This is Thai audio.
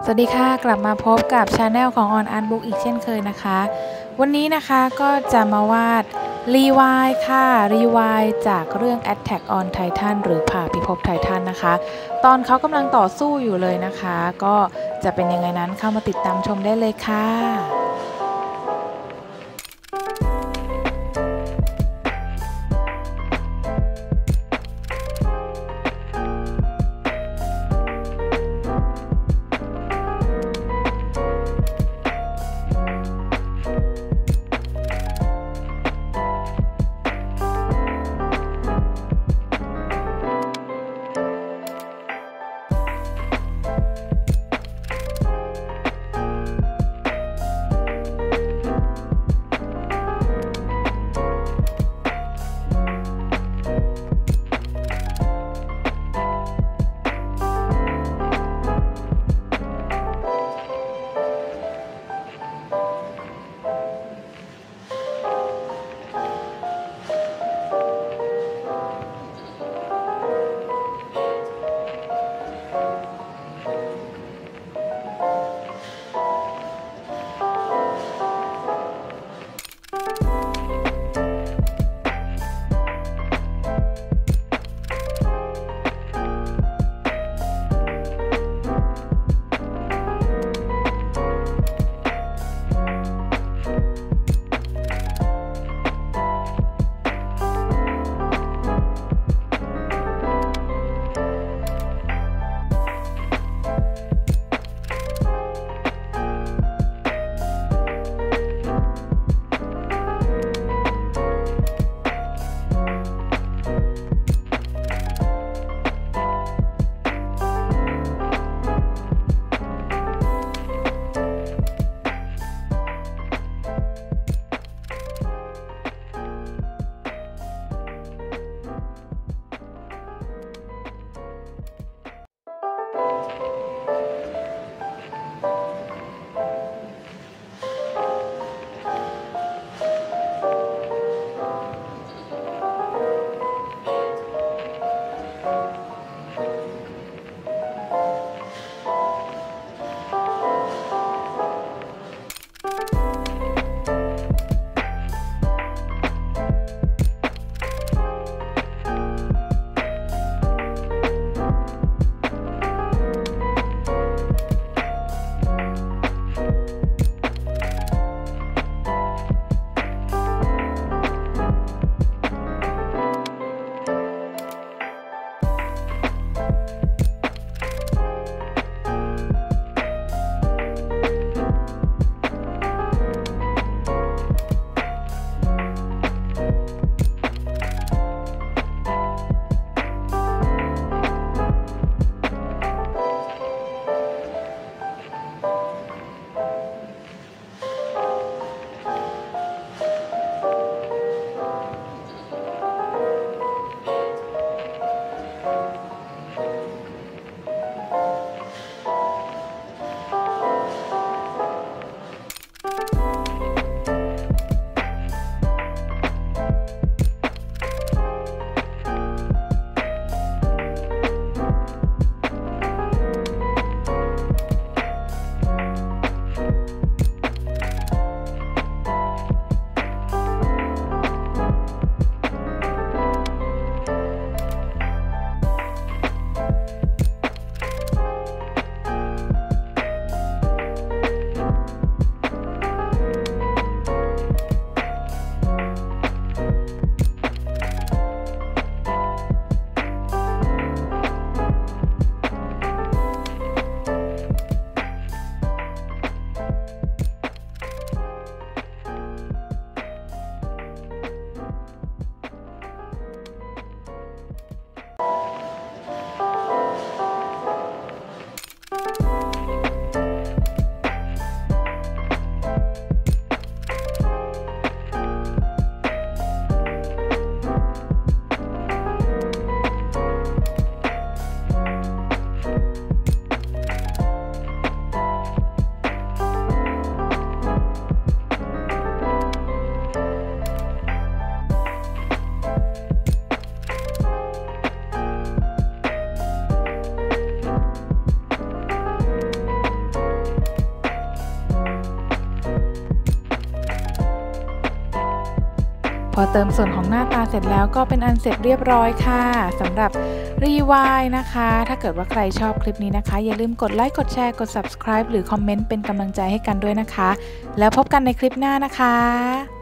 สวัสดีค่ะ กลับมาพบกับชาแนลของ On Art Book อีกเช่นเคยนะคะ วันนี้นะคะก็จะมาวาดรีวายค่ะรีวายจากเรื่อง Attack on Titan หรือผ่าพิภพไททันนะคะ ตอนเขากำลังต่อสู้อยู่เลยนะคะ ก็จะเป็นยังไงนั้นเข้ามาติดตามชมได้เลยค่ะ พอเติมส่วนของหน้าตาเสร็จแล้วก็เป็นอันเสร็จเรียบร้อยค่ะสำหรับรีวายนะคะ ถ้าเกิดว่าใครชอบคลิปนี้นะคะ อย่าลืมกดไลค์กดแชร์กด subscribe หรือคอมเมนต์เป็นกำลังใจให้กันด้วยนะคะ แล้วพบกันในคลิปหน้านะคะ